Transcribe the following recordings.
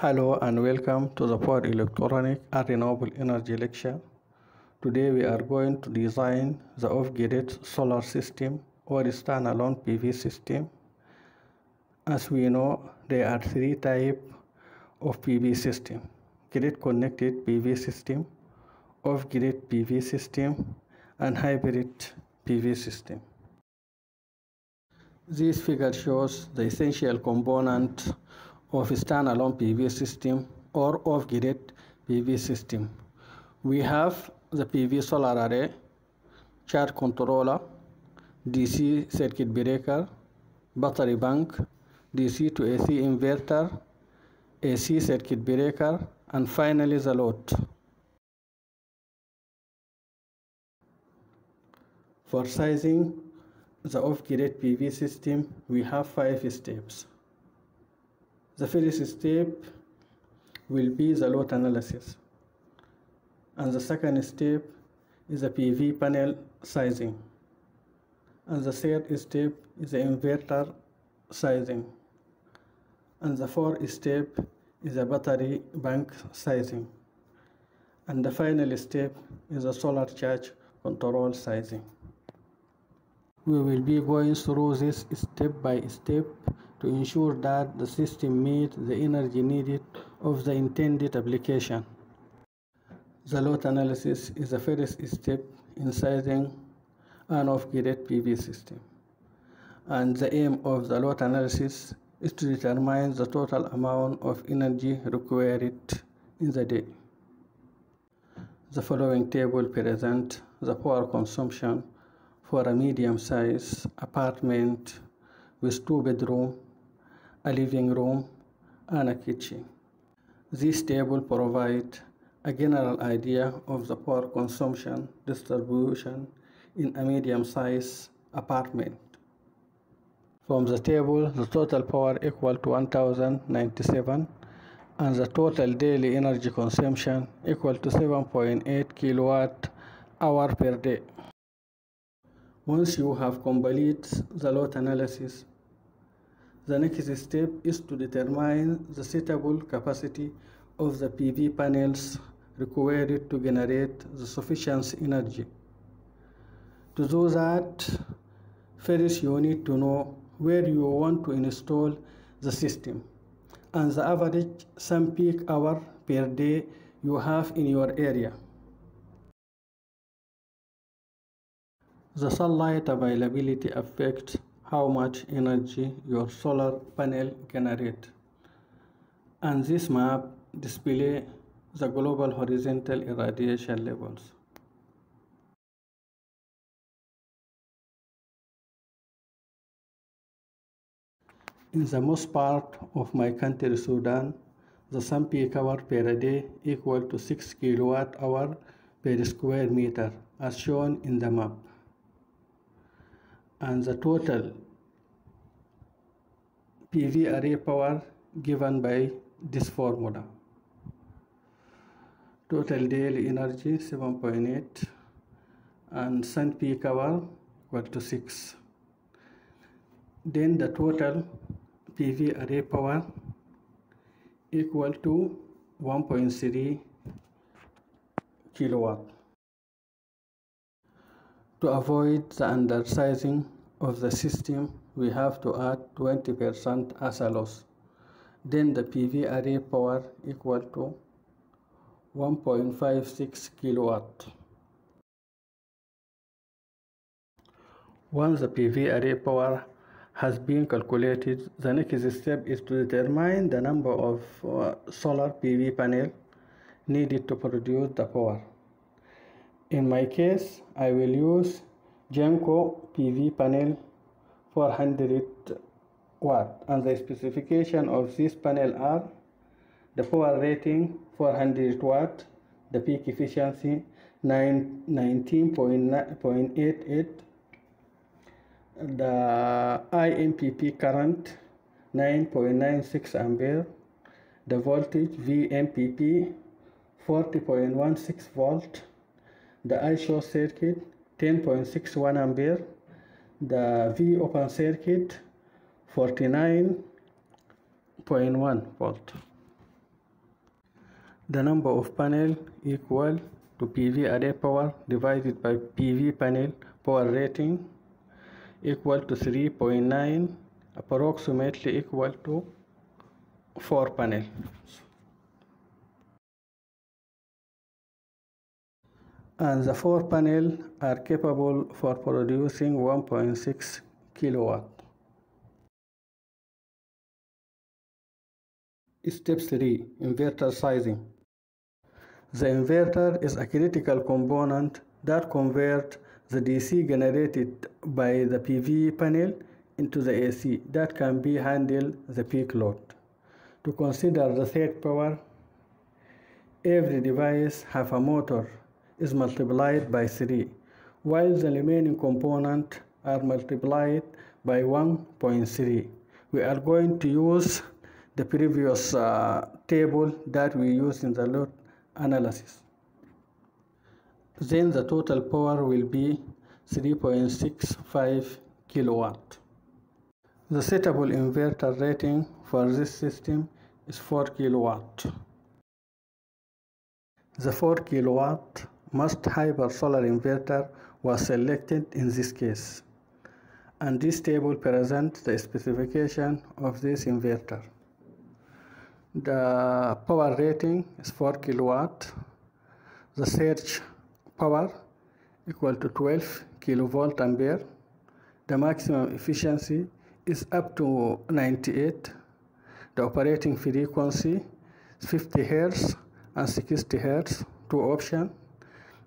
Hello and welcome to the Power Electronic and Renewable Energy lecture. Today we are going to design the off-grid solar system or standalone PV system. As we know, there are three types of PV system. Grid connected PV system, off-grid PV system, and hybrid PV system. This figure shows the essential component of standalone PV system or off-grid PV system. We have the PV solar array, charge controller, DC circuit breaker, battery bank, DC to AC inverter, AC circuit breaker, and finally the load. For sizing the off-grid PV system, we have five steps. The first step will be the load analysis. And the second step is the PV panel sizing. And the third step is the inverter sizing. And the fourth step is the battery bank sizing. And the final step is the solar charge control sizing. We will be going through this step by step to ensure that the system meets the energy needed of the intended application. The load analysis is the first step in sizing an off-grid PV system. And the aim of the load analysis is to determine the total amount of energy required in the day. The following table presents the power consumption for a medium-sized apartment with two bedrooms, a living room, and a kitchen. This table provides a general idea of the power consumption distribution in a medium-sized apartment. From the table, the total power equal to 1097 and the total daily energy consumption equal to 7.8 kilowatt hour per day. Once you have completed the load analysis, the next step is to determine the suitable capacity of the PV panels required to generate the sufficient energy. To do that, first you need to know where you want to install the system and the average sun peak hour per day you have in your area. The sunlight availability affects how much energy your solar panel generates. And this map displays the global horizontal irradiation levels. In the most part of my country, Sudan, the sun peak hour per day equal to 6 kilowatt hour per square meter as shown in the map and the total PV array power given by this formula. Total daily energy 7.8 and sun peak hour equal to 6. Then the total PV array power equal to 1.3 kilowatt. To avoid the undersizing of the system, we have to add 20% as a loss. Then the PV array power equal to 1.56 kilowatt. Once the PV array power has been calculated, the next step is to determine the number of uh, solar PV panel needed to produce the power. In my case, I will use Jinko PV panel 400 watt and the specification of this panel are the power rating 400 watt, the peak efficiency 19.88, the IMPP current 9.96 ampere, the voltage VMPP 40.16 volt, the ISO circuit 10.61 ampere, the V open circuit 49.1 volt. the number of panel equal to PV array power divided by PV panel power rating equal to 3.9 approximately equal to 4 panel and the 4 panel are capable for producing 1.6 kilowatt Step 3 Inverter sizing. The inverter is a critical component that converts the DC generated by the PV panel into the AC that can be handle the peak load. To consider the surge power, every device have a motor is multiplied by 3 while the remaining component are multiplied by 1.3. We are going to use the previous uh, table that we used in the load analysis. Then the total power will be 3.65 kilowatt. The suitable inverter rating for this system is 4 kilowatt. The 4 kilowatt must hybrid solar inverter was selected in this case. And this table presents the specification of this inverter. The power rating is 4 kilowatt. The surge power equal to 12 kilovolt ampere. The maximum efficiency is up to 98. The operating frequency is 50 hertz and 60 hertz, two options.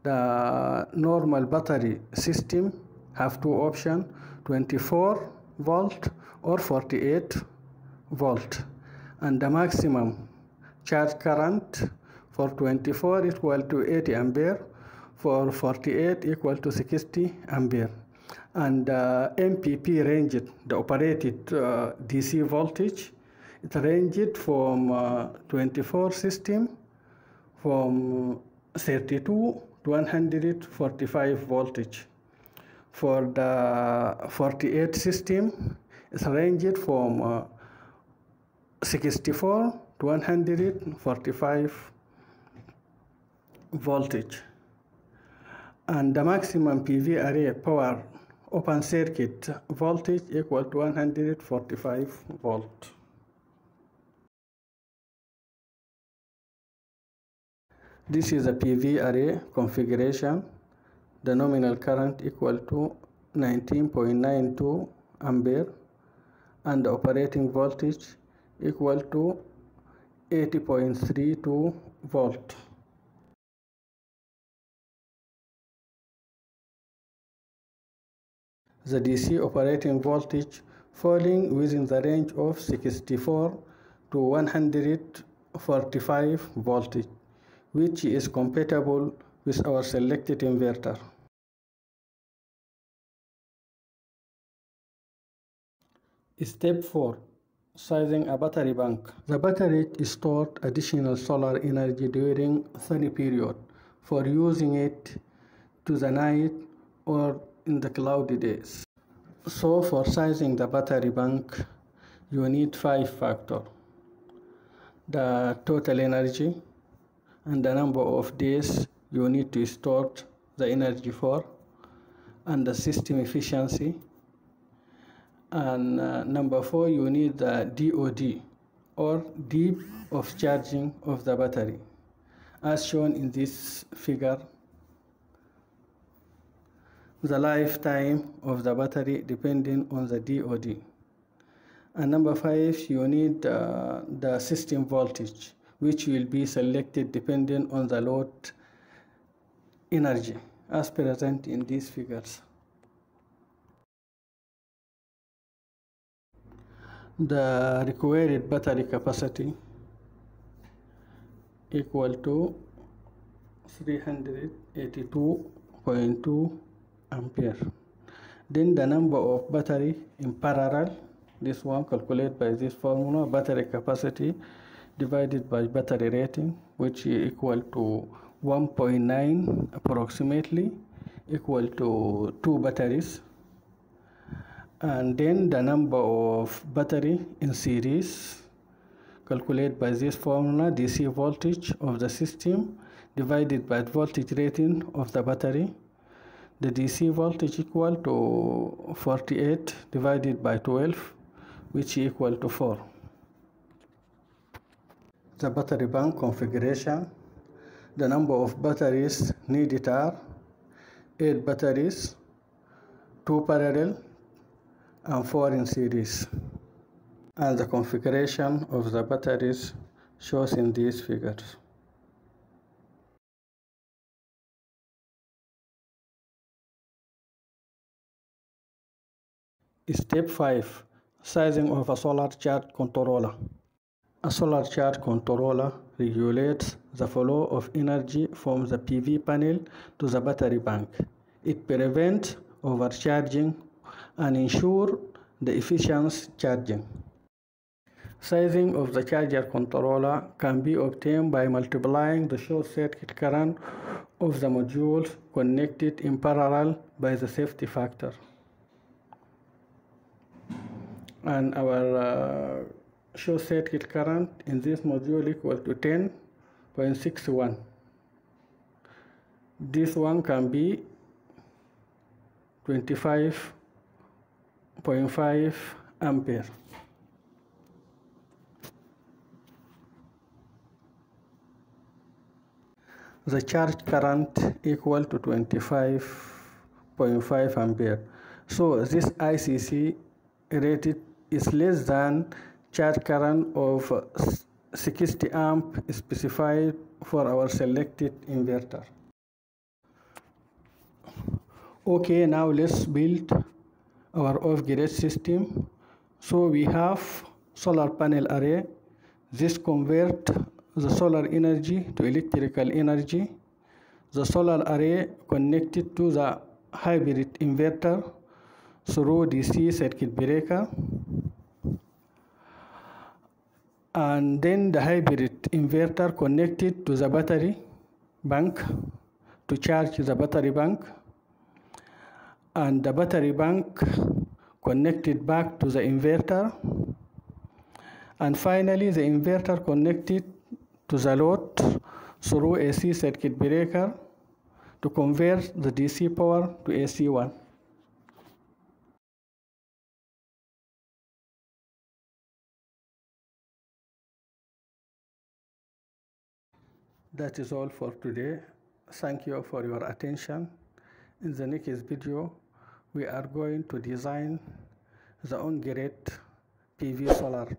The normal battery system have two options, 24 volt or 48 volt. And the maximum charge current for 24 equal to 80 ampere for 48 equal to 60 ampere. And uh, MPP ranged the operated uh, DC voltage it ranged from uh, 24 system from 32 to 145 voltage for the 48 system it ranged from uh, 64 to 145 voltage and the maximum PV array power open circuit voltage equal to 145 volt. This is a PV array configuration. The nominal current equal to 19.92 ampere and the operating voltage equal to 80.32 volt. The DC operating voltage falling within the range of 64 to 145 voltage, which is compatible with our selected inverter. Step 4 Sizing a battery bank. The battery stored additional solar energy during sunny period for using it to the night or in the cloudy days. So for sizing the battery bank, you need five factors. The total energy and the number of days you need to store the energy for and the system efficiency and uh, number four you need the DOD or deep of charging of the battery as shown in this figure. The lifetime of the battery depending on the DOD and number five you need uh, the system voltage which will be selected depending on the load energy as present in these figures. The required battery capacity equal to 382.2 ampere. Then the number of battery in parallel this one calculated by this formula battery capacity divided by battery rating which is equal to 1.9 approximately equal to two batteries and then the number of battery in series calculate by this formula DC voltage of the system divided by voltage rating of the battery. The DC voltage equal to 48 divided by 12 which equal to 4. The battery bank configuration. The number of batteries needed are 8 batteries, 2 parallel and 4 in series. And the configuration of the batteries shows in these figures. Step 5 Sizing of a solar charge controller. A solar charge controller regulates the flow of energy from the PV panel to the battery bank. It prevents overcharging and ensures the efficient charging. Sizing of the charger controller can be obtained by multiplying the short circuit current of the modules connected in parallel by the safety factor and our uh, short circuit current in this module equal to 10.61 this one can be 25.5 ampere. The charge current equal to 25.5 ampere. So this ICC rated is less than charge current of 60 amp specified for our selected inverter. Okay, now let's build our off-grid system. So we have solar panel array. This convert the solar energy to electrical energy. The solar array connected to the hybrid inverter through DC circuit breaker and then the hybrid inverter connected to the battery bank to charge the battery bank and the battery bank connected back to the inverter and finally the inverter connected to the load through AC circuit breaker to convert the DC power to AC1. That is all for today. Thank you for your attention. In the next video, we are going to design the on-grid PV solar